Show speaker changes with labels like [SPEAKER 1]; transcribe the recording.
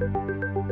[SPEAKER 1] Música